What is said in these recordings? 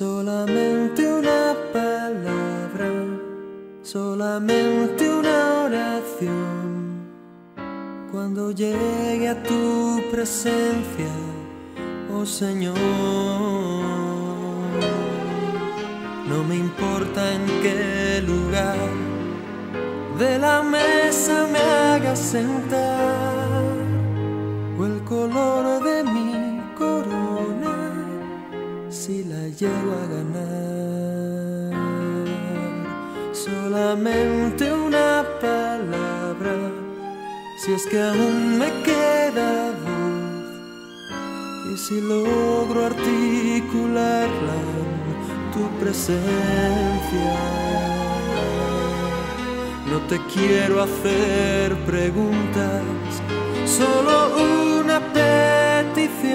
Solamente una palabra, solamente una oración. Cuando llegue a tu presencia, oh Señor, no me importa en qué lugar de la mesa me hagas sentar solamente una palabra, si es que aún me queda voz, y si logro articularla en tu presencia. No te quiero hacer preguntas, solo una petición.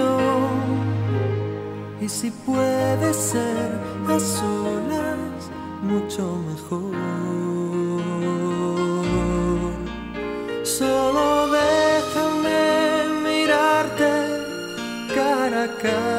Y si puede ser a solas, mucho mejor. solo déjame mirarte cara a cara.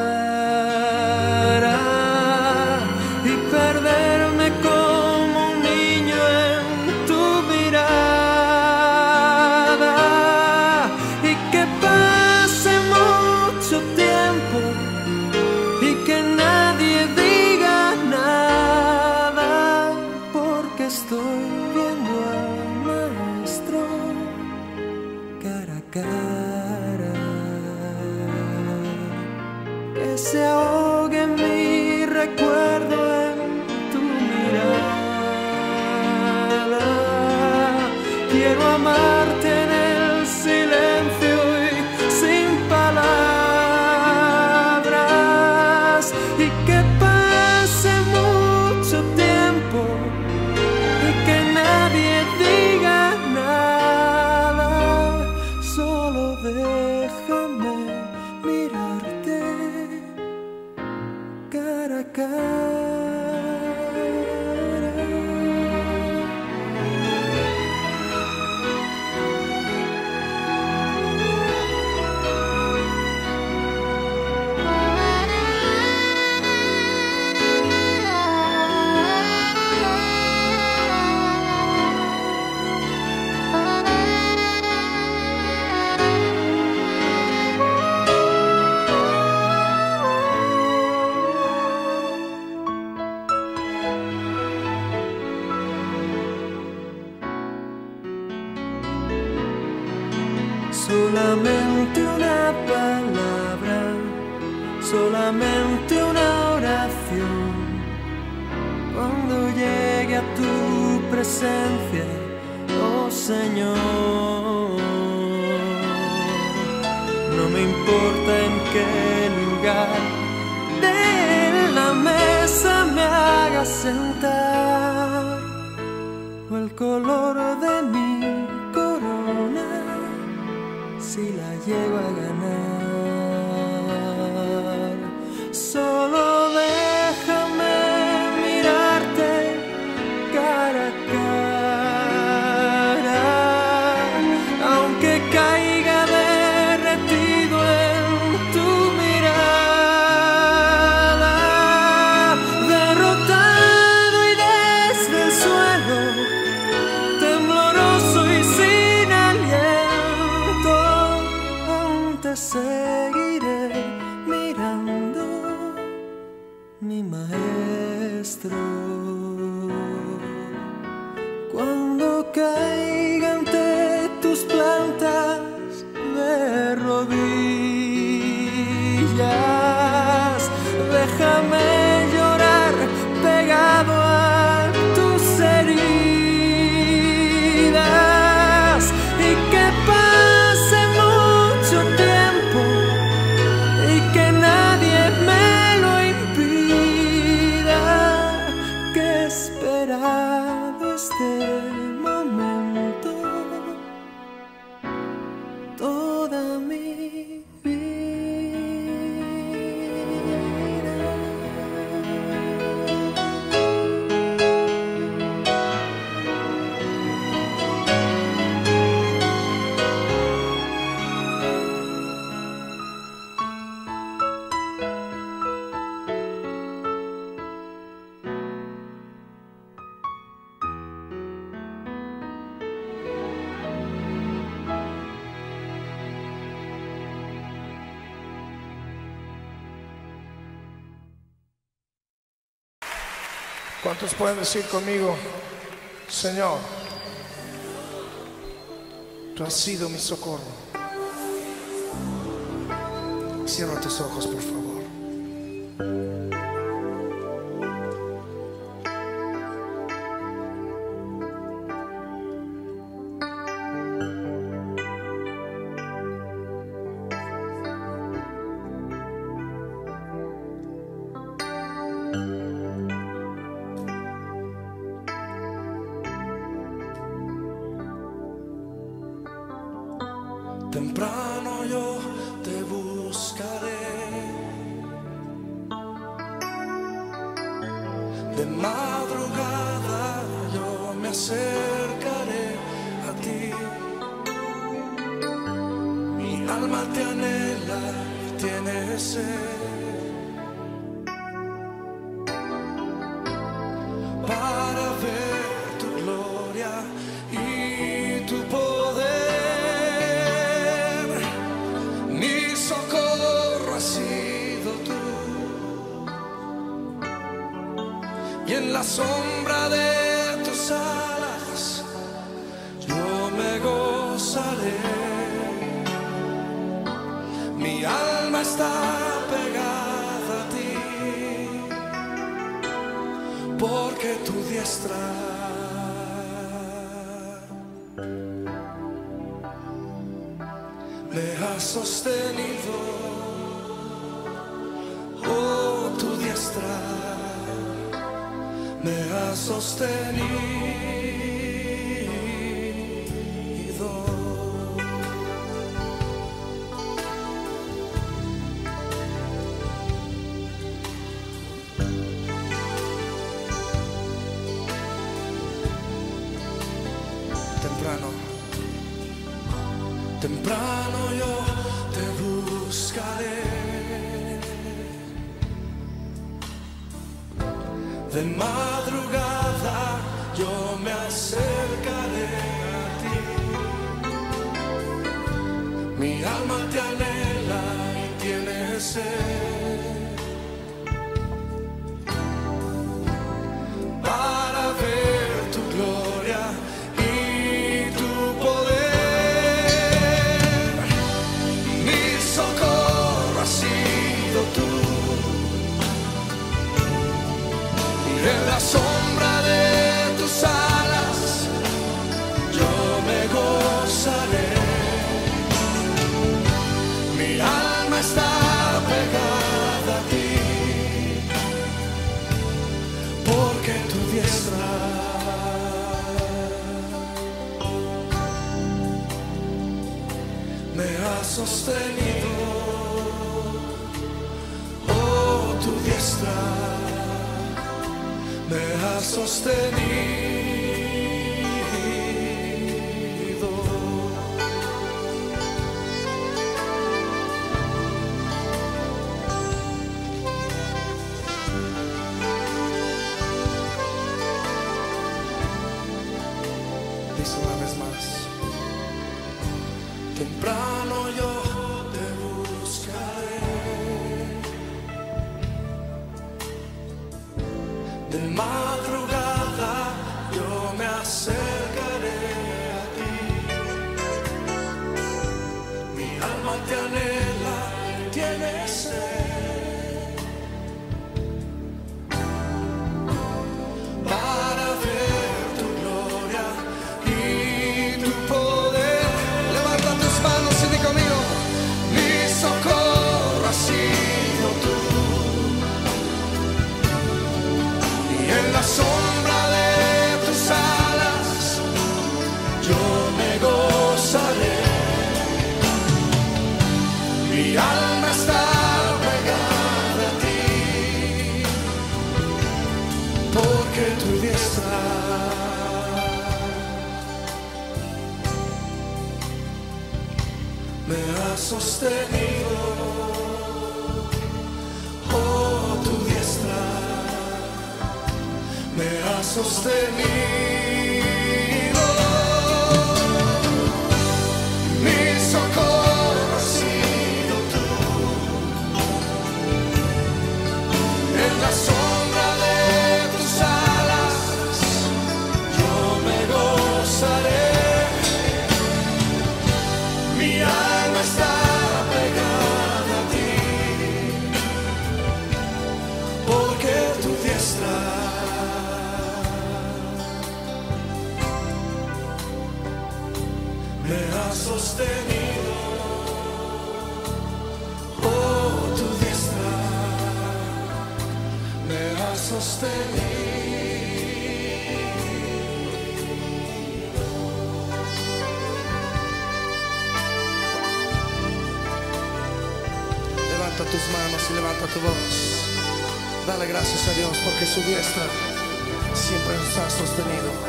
¿Cuántos pueden decir conmigo, Señor, tú has sido mi socorro? Cierra tus ojos, por favor. me has sostenido, oh tu diestra, me has sostenido. sostenido. Oh, tu diestra me ha sostenido. Levanta tus manos y levanta tu voz. Dale gracias a Dios porque su diestra siempre nos ha sostenido.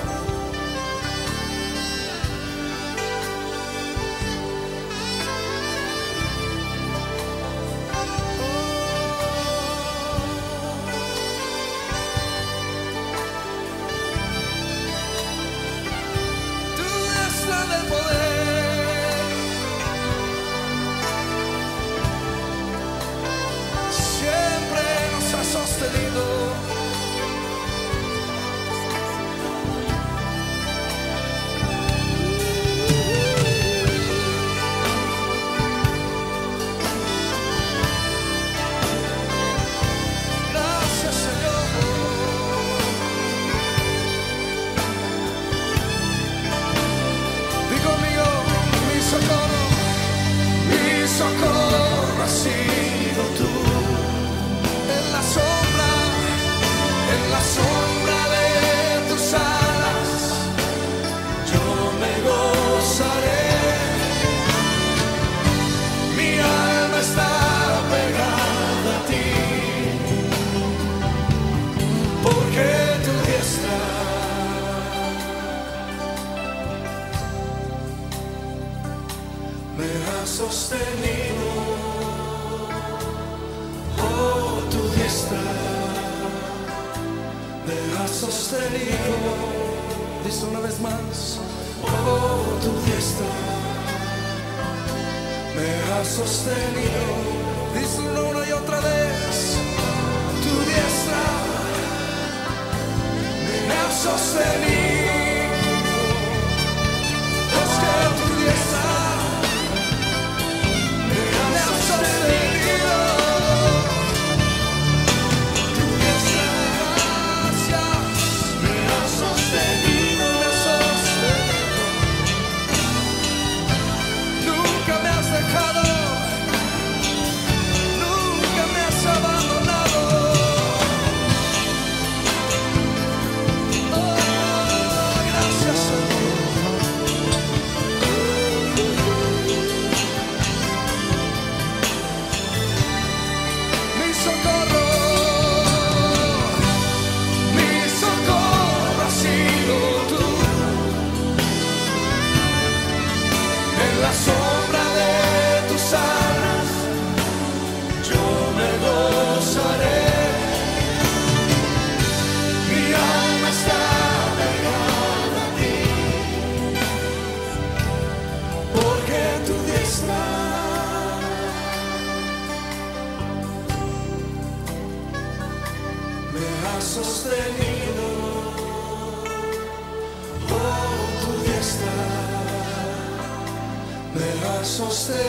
me ha sostenido.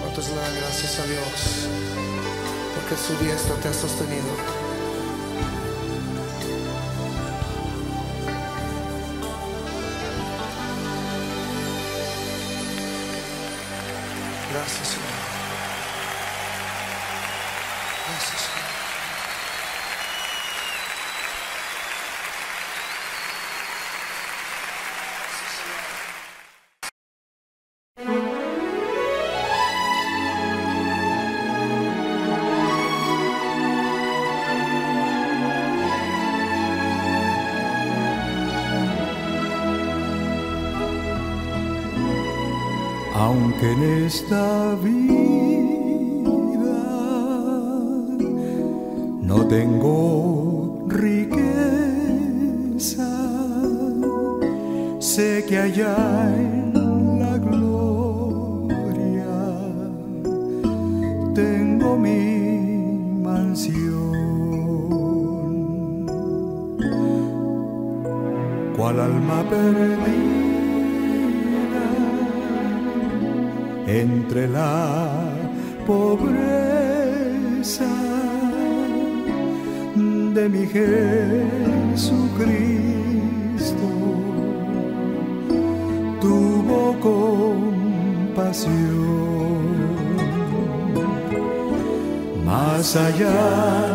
¿Cuántos le dan gracias a Dios? Porque su diestra te ha sostenido. en esta entre la pobreza de mi Jesucristo. Tuvo compasión más allá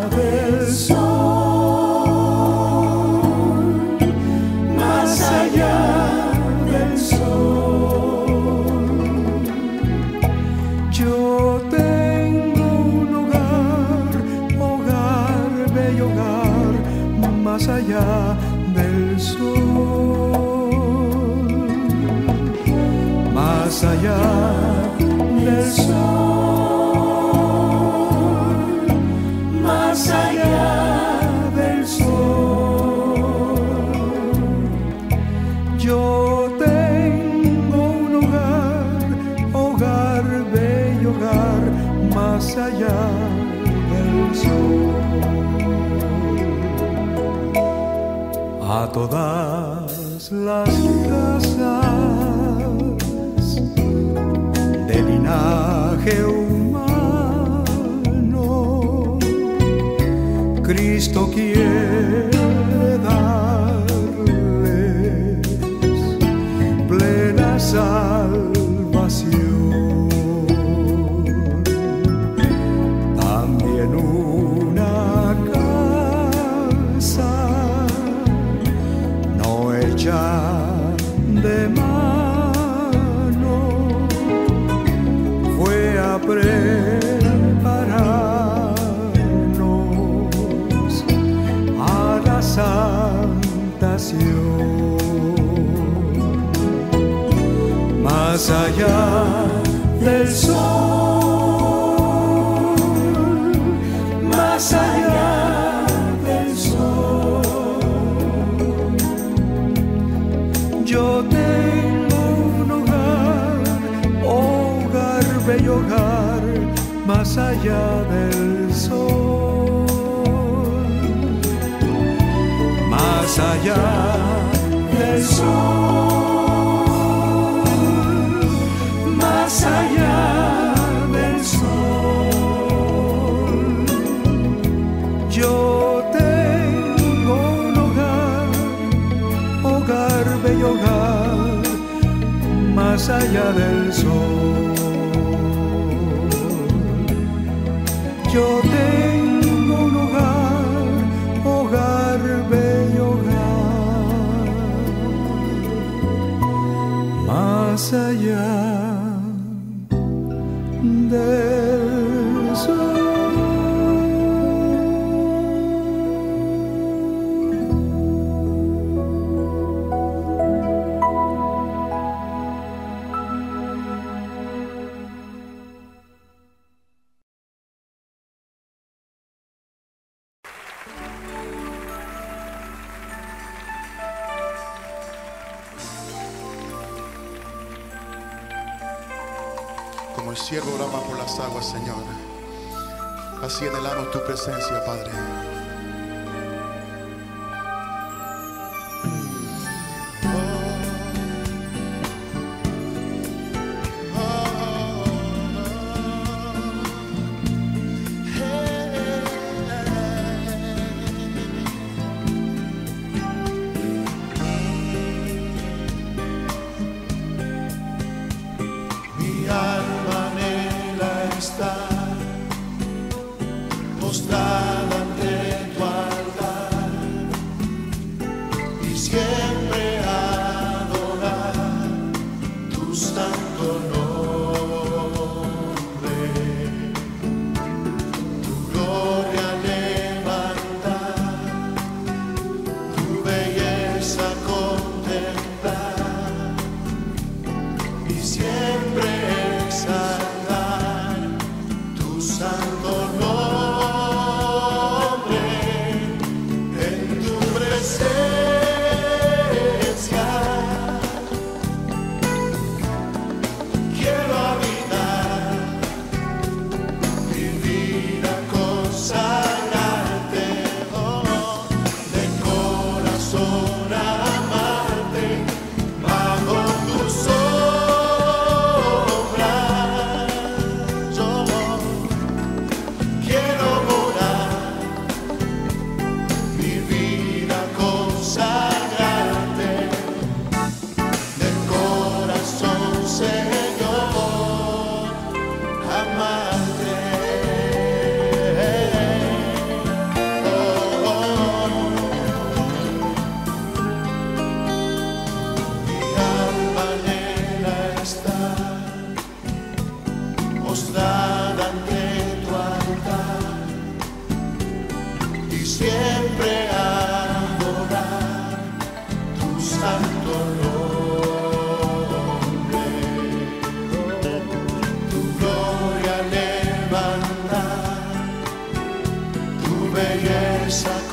todas las casas de linaje humano. Cristo quiere. como el siervo brama por las aguas, Señor. Así anhelamos tu presencia, Padre. Yes.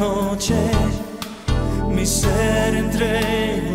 noche mi ser entre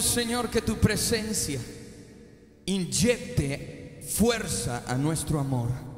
Señor, que tu presencia inyecte fuerza a nuestro amor.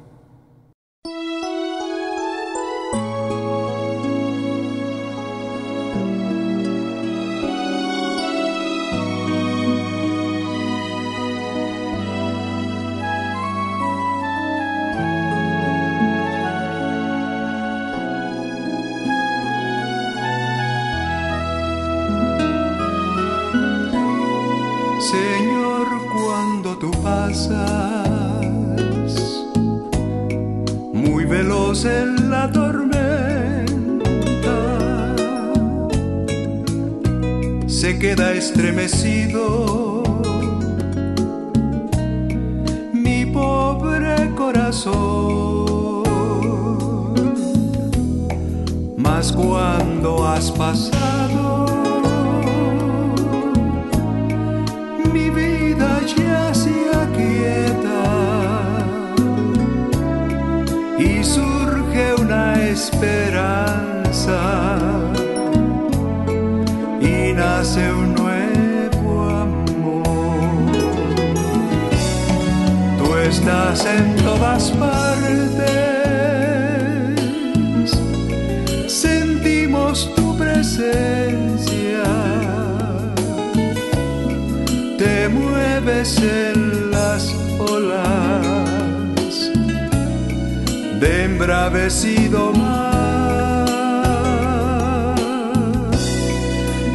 de embravecido mar.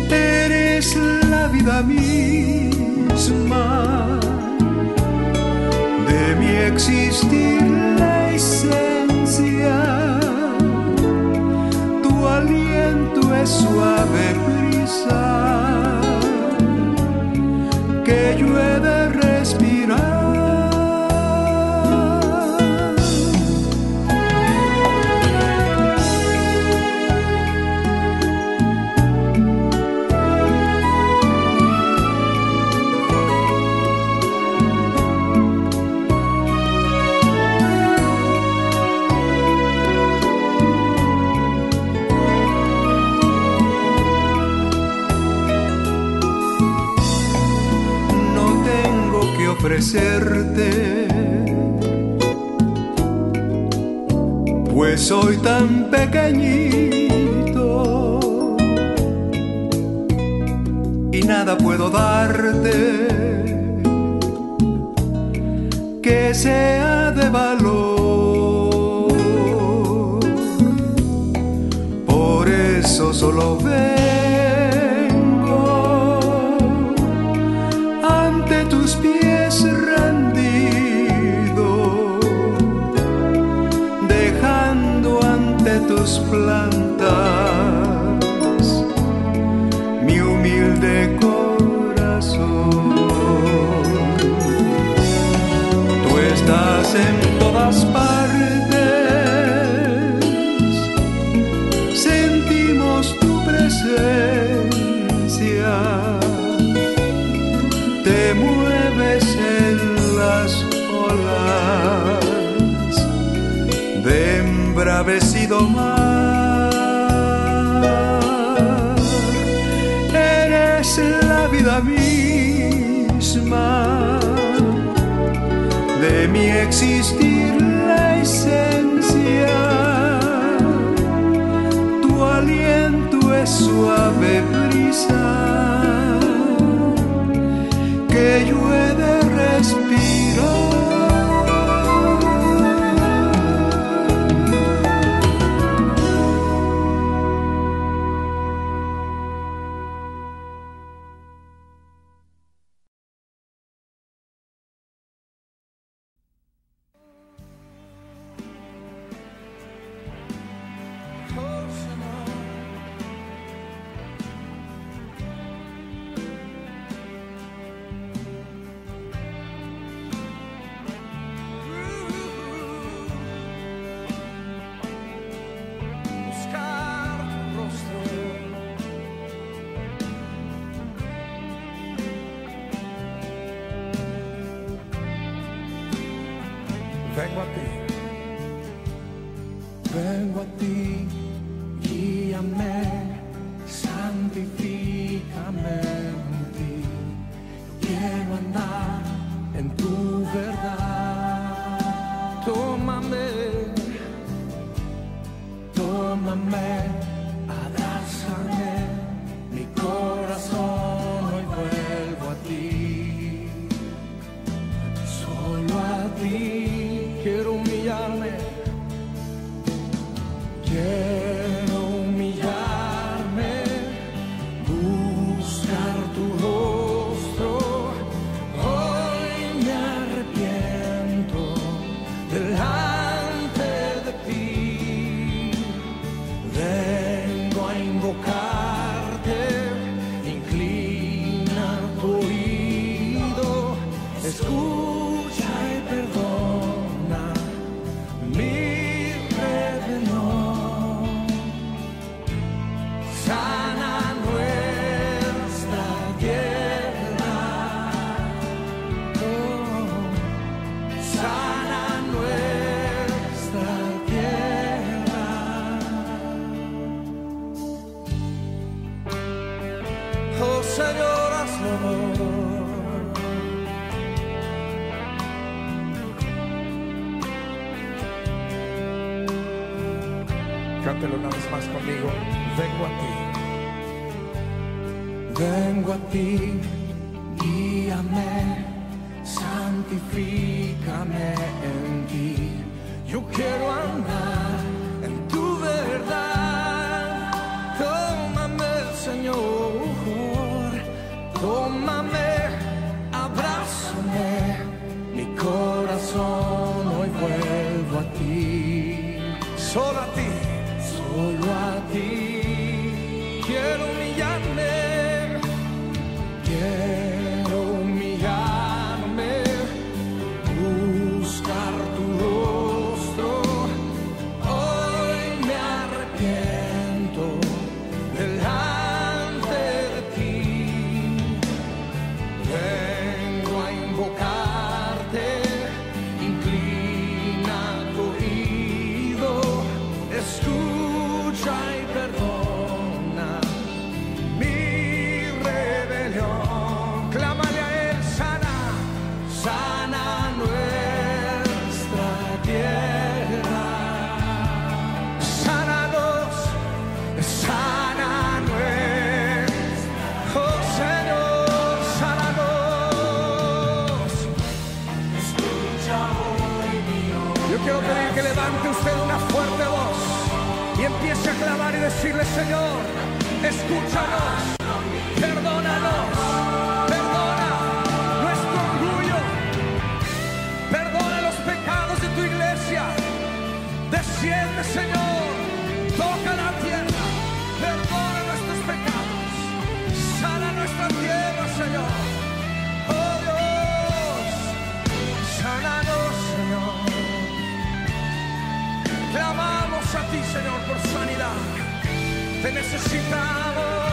Eres la vida misma de mi existir, la esencia. Tu aliento es suave brisa que llueve. pues soy tan pequeñito y nada puedo darte que sea de valor. Por eso solo Eres la vida misma de mi existir la esencia. Tu aliento es suave brisa que yo he respirar. vengo a ti, vengo a ti, guíame, santifícame en ti. Yo quiero andar en tu verdad, tómame Señor, tómame. Señor, escúchanos, perdónanos, perdona nuestro orgullo, perdona los pecados de tu iglesia, desciende Señor, toca la tierra, perdona nuestros pecados, sana nuestra tierra Señor, oh Dios, sánanos Señor, clamamos a ti Señor por sanidad te necesitamos.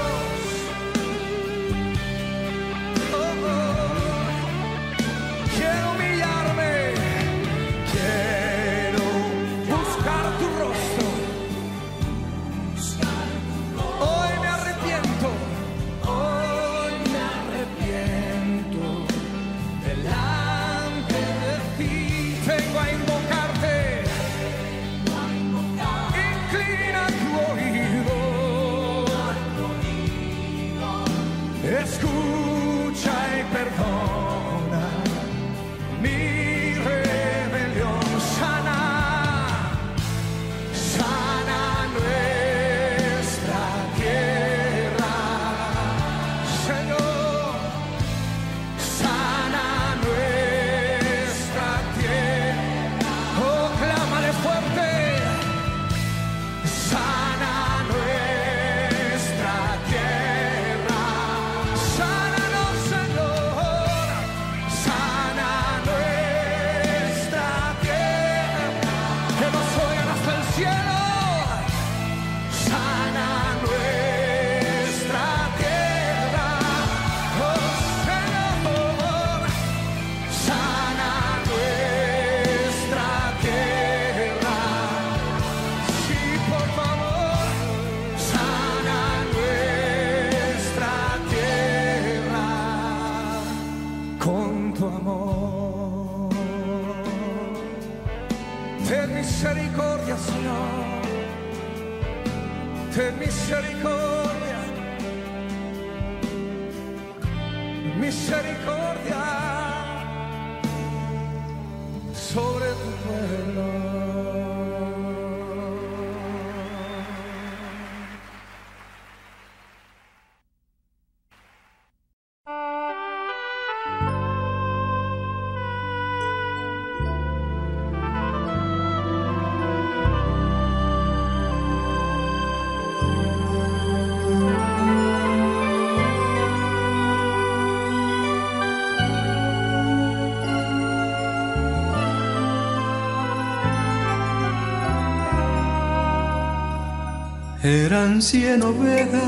Eran cien ovejas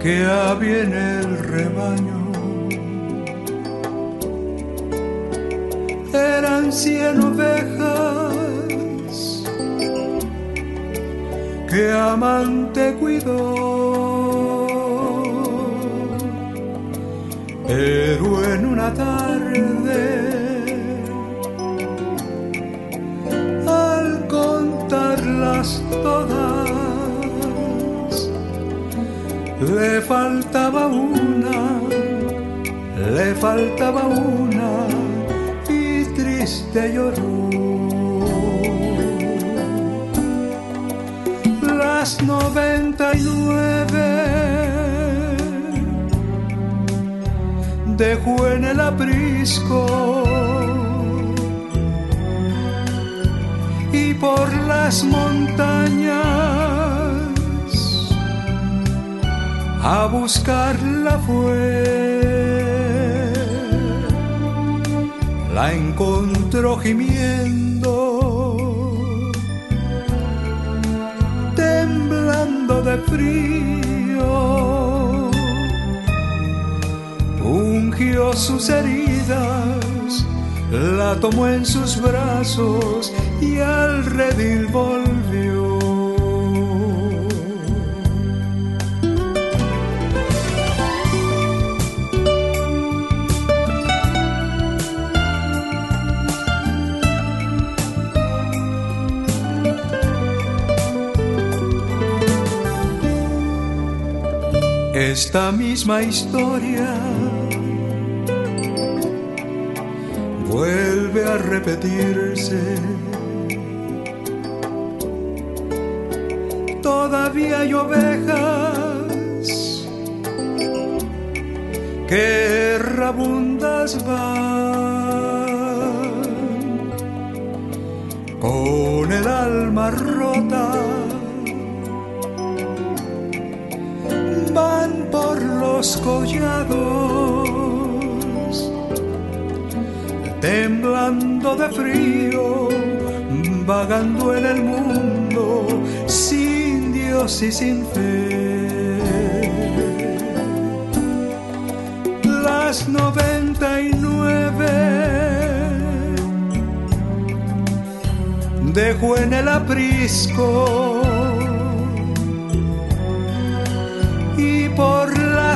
que había en el rebaño. Eran cien ovejas que amante cuidó. Pero en una tarde le faltaba una, le faltaba una y triste lloró. Las noventa y nueve dejó en el aprisco y por las montañas a buscarla fue. La encontró gimiendo, temblando de frío. Ungió sus heridas, la tomó en sus brazos y al redil volvió. Esta misma historia vuelve a repetirse. Todavía hay ovejas que rabundas van con el alma rota. Los collados temblando de frío, vagando en el mundo, sin Dios y sin fe. Las noventa y nueve dejó en el aprisco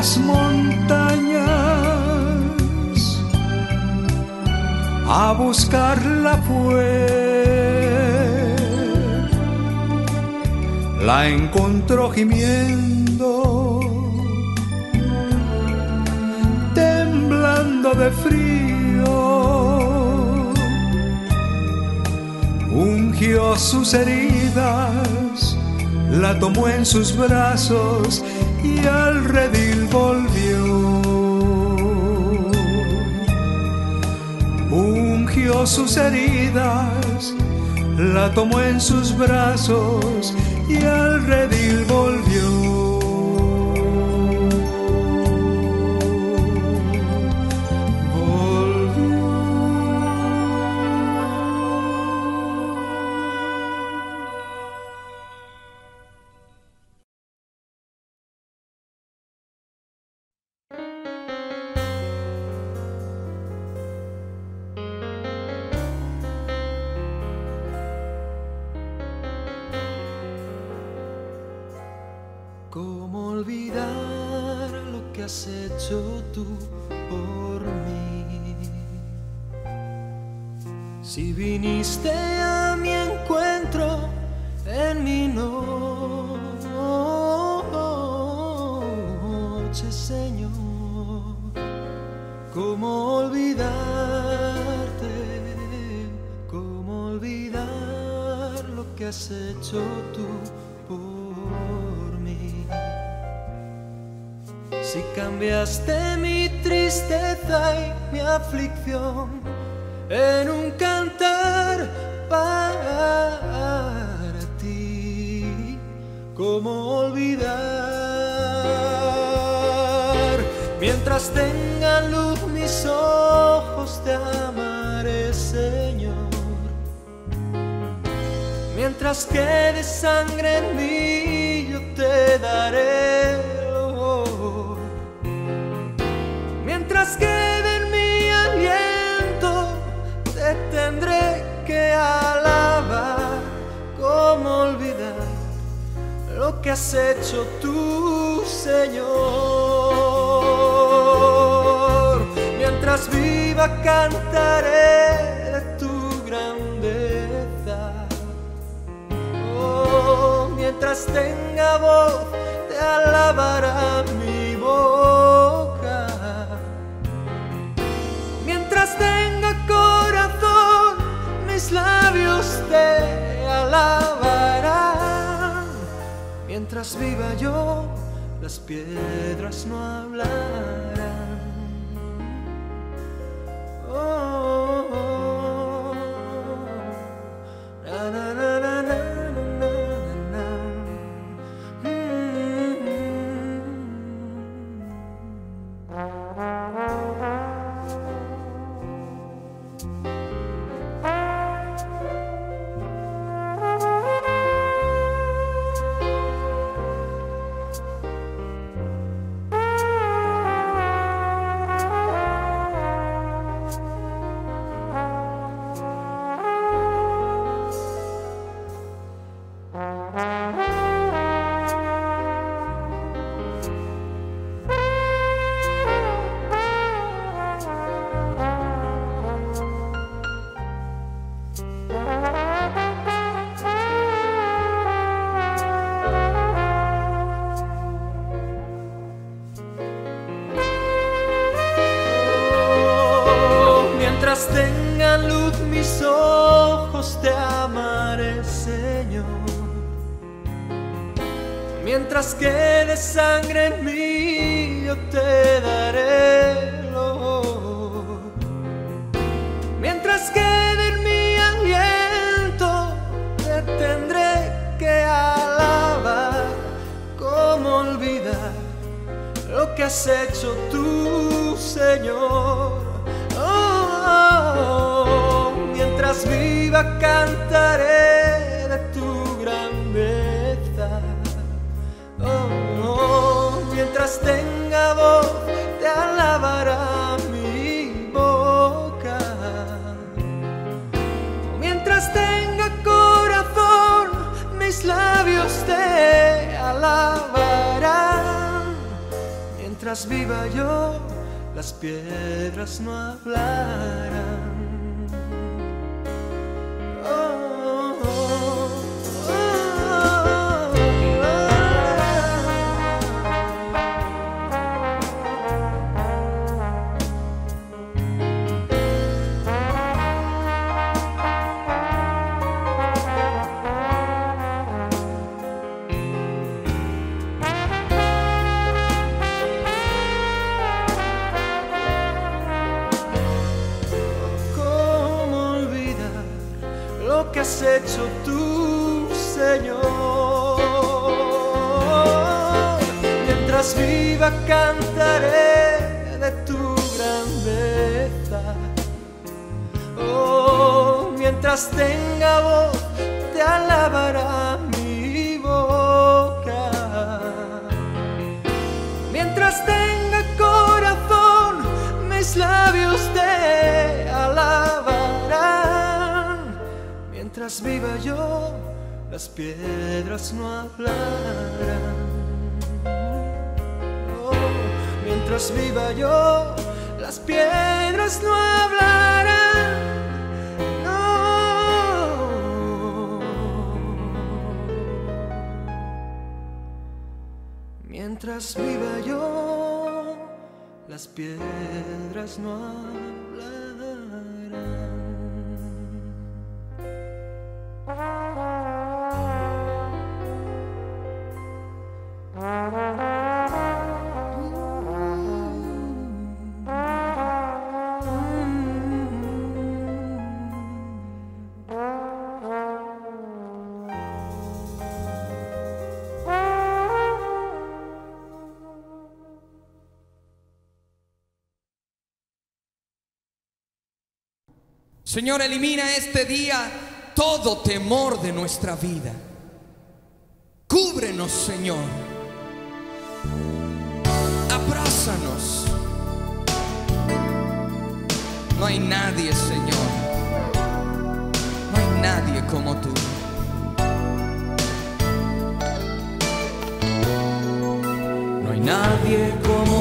las montañas a buscarla fue. La encontró gimiendo, temblando de frío. Ungió sus heridas, la tomó en sus brazos y al redil volvió. ungió sus heridas, la tomó en sus brazos y al redil volvió. Que has hecho tú, Señor? Mientras viva cantaré tu grandeza. Oh, mientras tenga voz, te alabará mi boca. Mientras tenga corazón, mis labios te alabarán. Mientras viva yo, las piedras no hablarán. Mientras viva yo las piedras no hablarán. Tenga voz te alabará mi boca. Mientras tenga corazón, mis labios te alabarán. Mientras viva yo, las piedras no hablarán. Oh, mientras viva yo, las piedras no hablarán. Viva yo, las piedras no Señor, elimina este día todo temor de nuestra vida. Cúbrenos, Señor. Abrázanos. No hay nadie, Señor. No hay nadie como tú. No hay nadie como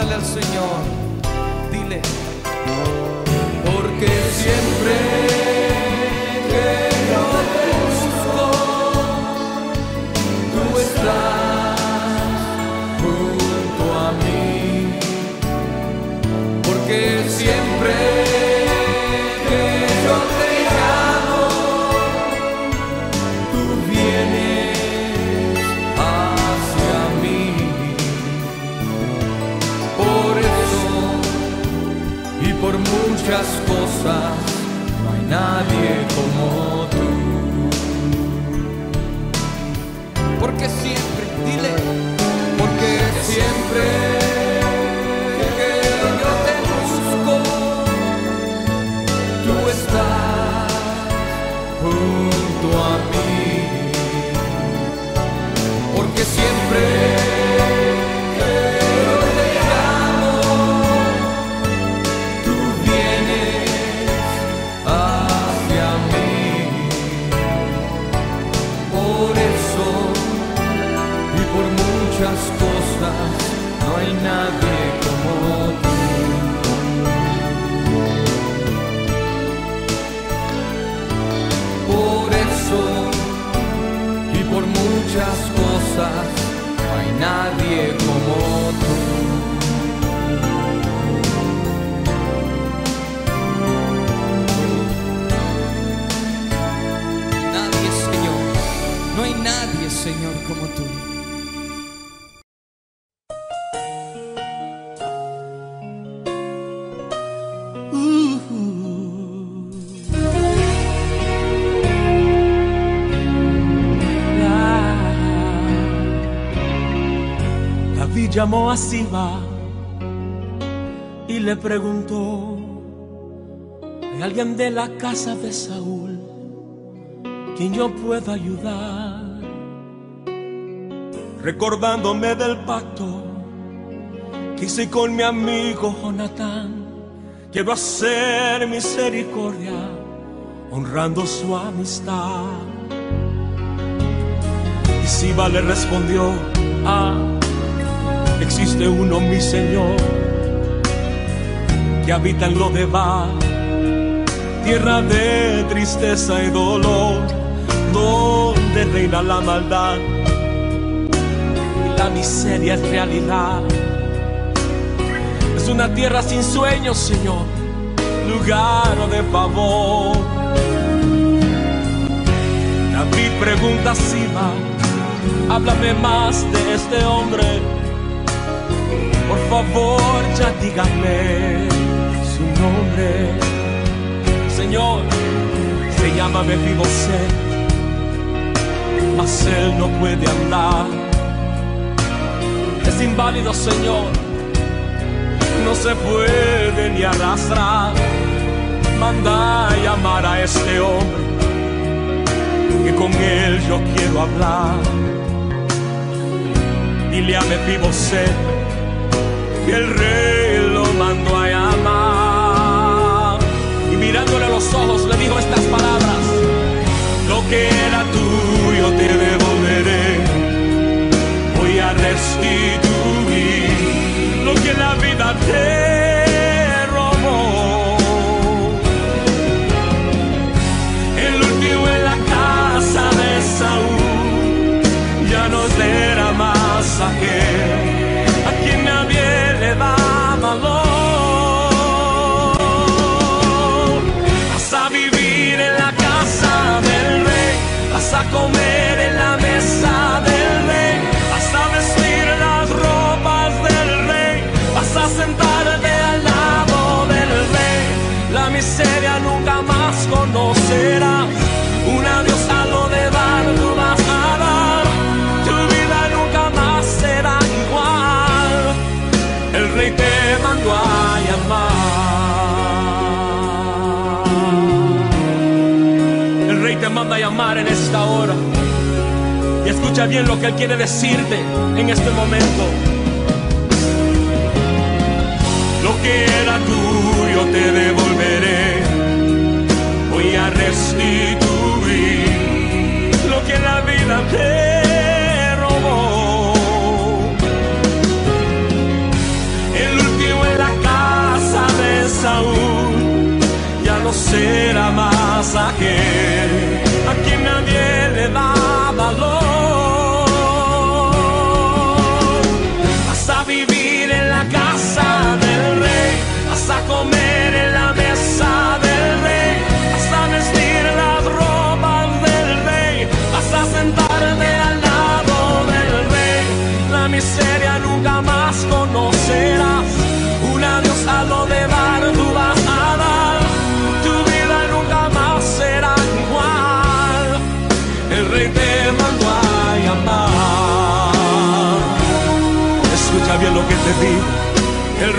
háblale al Señor, dile, porque siempre... no hay nadie como tú. Porque siempre, dile, porque siempre. a Siba y le preguntó, ¿hay alguien de la casa de Saúl quien yo pueda ayudar? Recordándome del pacto que hice con mi amigo Jonatán, quiero hacer misericordia honrando su amistad. Y Siba le respondió, ah, existe uno, mi Señor, que habita en lo de Bar, tierra de tristeza y dolor, donde reina la maldad y la miseria es realidad. Es una tierra sin sueños, Señor, lugar de favor. David pregunta a Siba, háblame más de este hombre. Por favor, ya díganme su nombre. Señor, se llama Mefiboset, mas él no puede andar. Es inválido, Señor, no se puede ni arrastrar. Manda a llamar a este hombre, que con él yo quiero hablar. Dile a Mefiboset el rey lo mandó a llamar. Y mirándole a los ojos le dijo estas palabras: Lo que era tuyo te devolveré. Voy a restituir lo que la vida te Go. En esta hora. Y escucha bien lo que él quiere decirte en este momento. Lo que era tuyo te devolveré. Voy a restituir lo que la vida te robó. El último en la casa de Saúl ya no será más aquel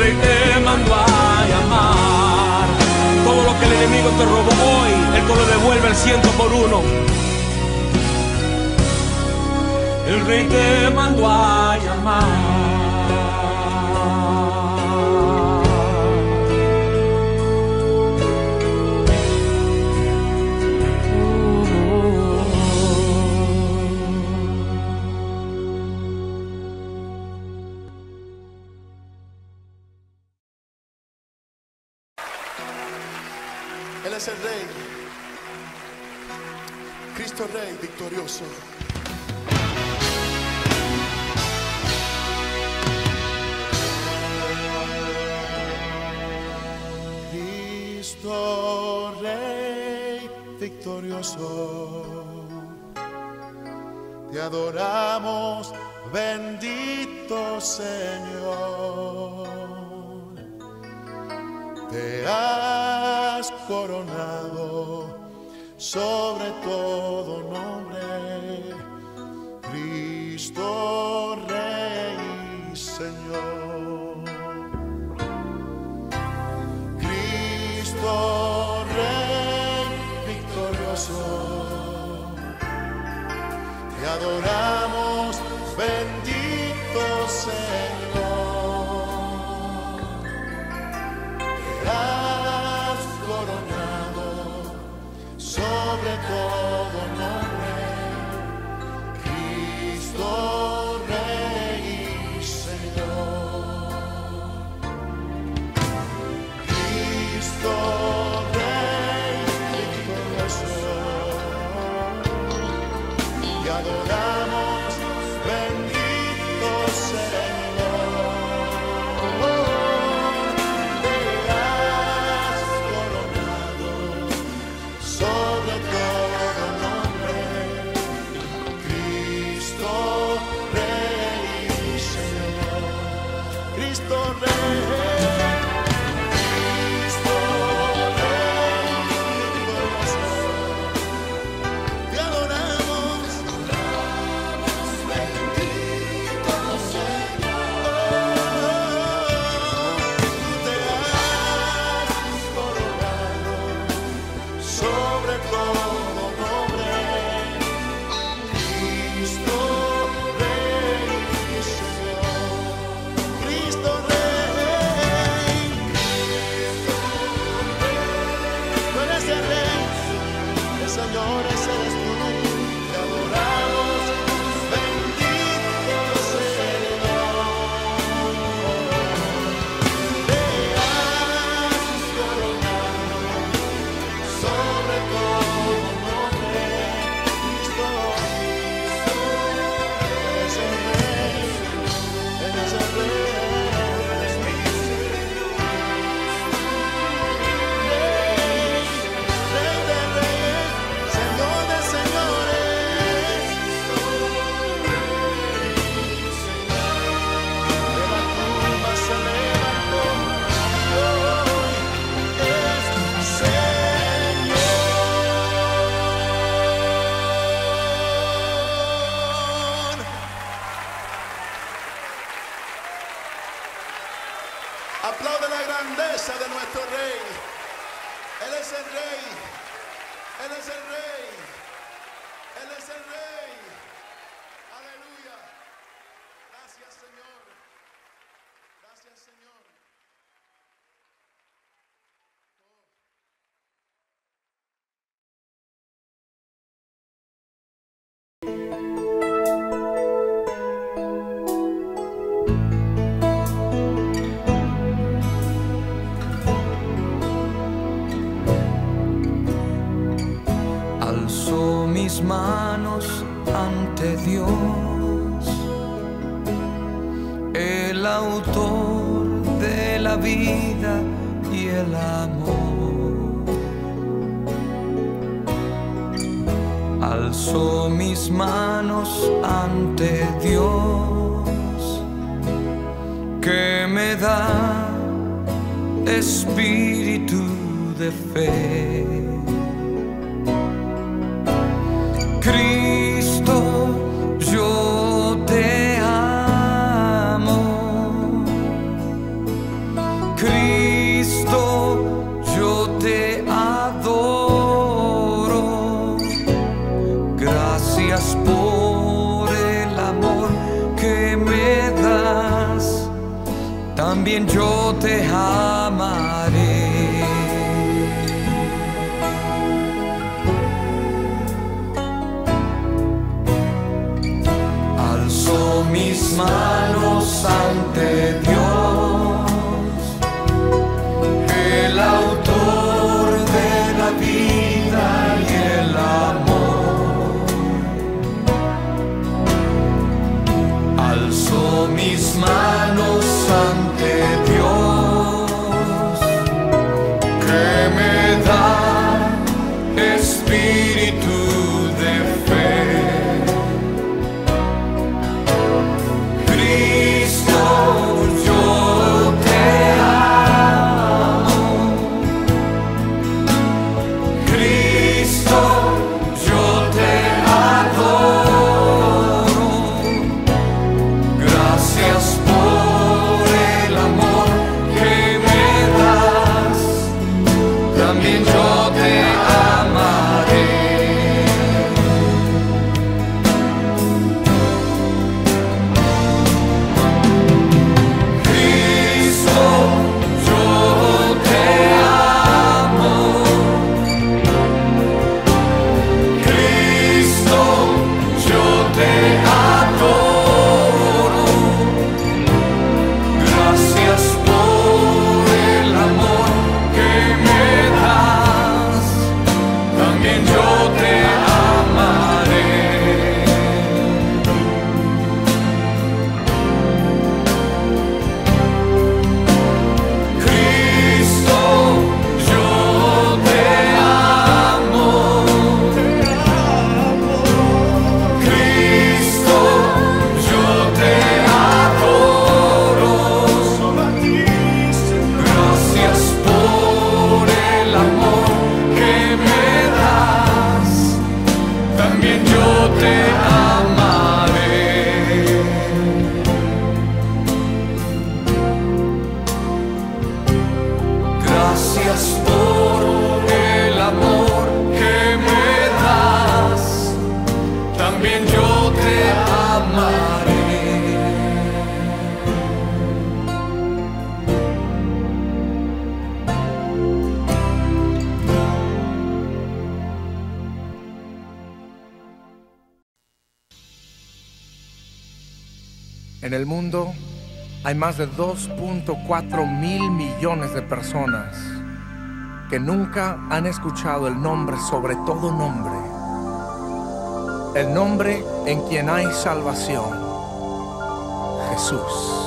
rey te mandó a llamar. Todo lo que el enemigo te robó hoy, él te lo devuelve el ciento por uno. El rey te mandó a llamar. Te adoramos, bendito Señor. Te has coronado sobre todo nombre, Cristo Rey Señor. Te Aplaude la grandeza de nuestro rey. Él es el rey. Él es el rey. 104 mil millones de personas que nunca han escuchado el nombre sobre todo nombre. El nombre en quien hay salvación. Jesús.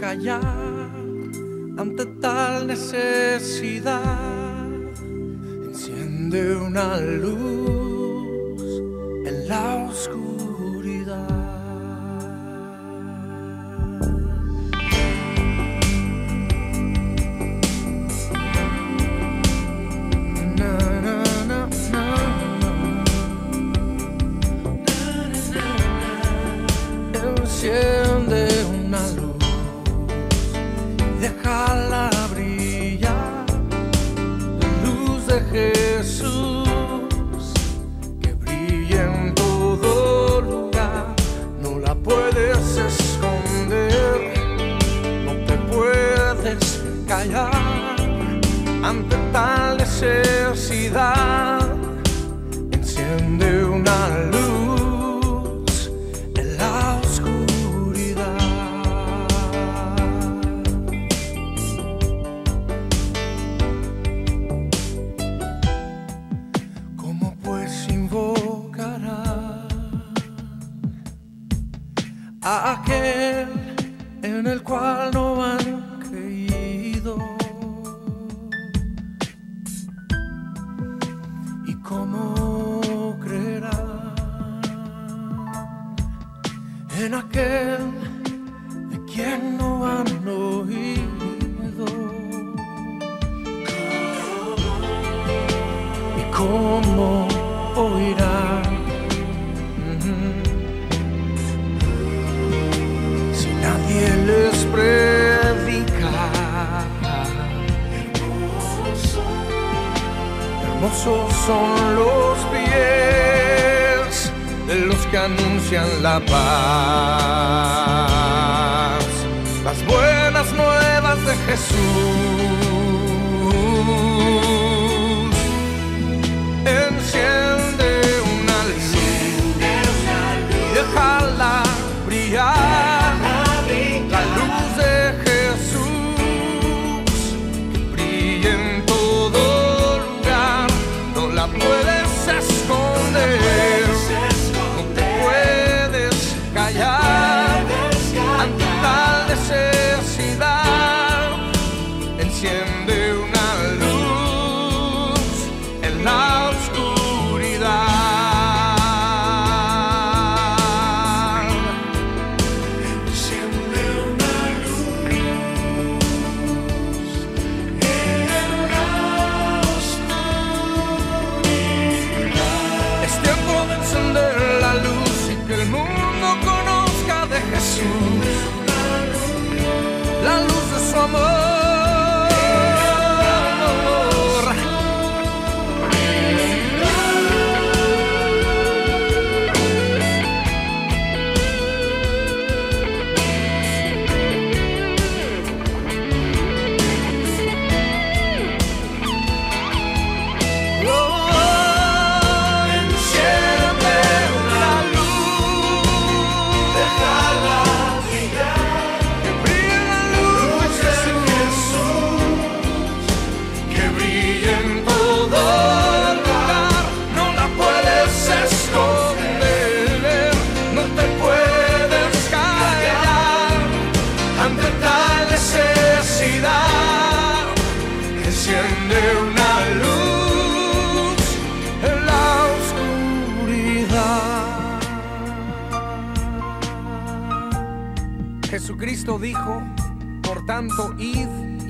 callar ante tal necesidad. Enciende una luz en la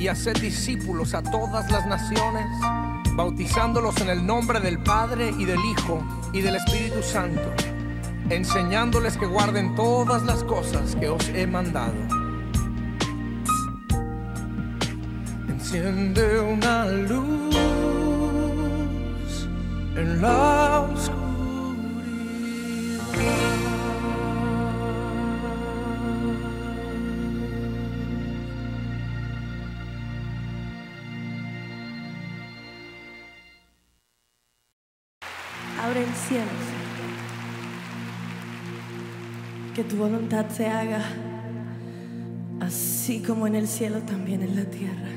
y haced discípulos a todas las naciones, bautizándolos en el nombre del Padre y del Hijo y del Espíritu Santo, enseñándoles que guarden todas las cosas que os he mandado. Enciende una luz tu voluntad se haga así como en el cielo, también en la tierra.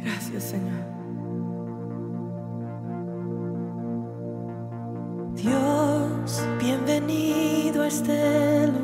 Gracias, Señor. Dios, bienvenido a este lugar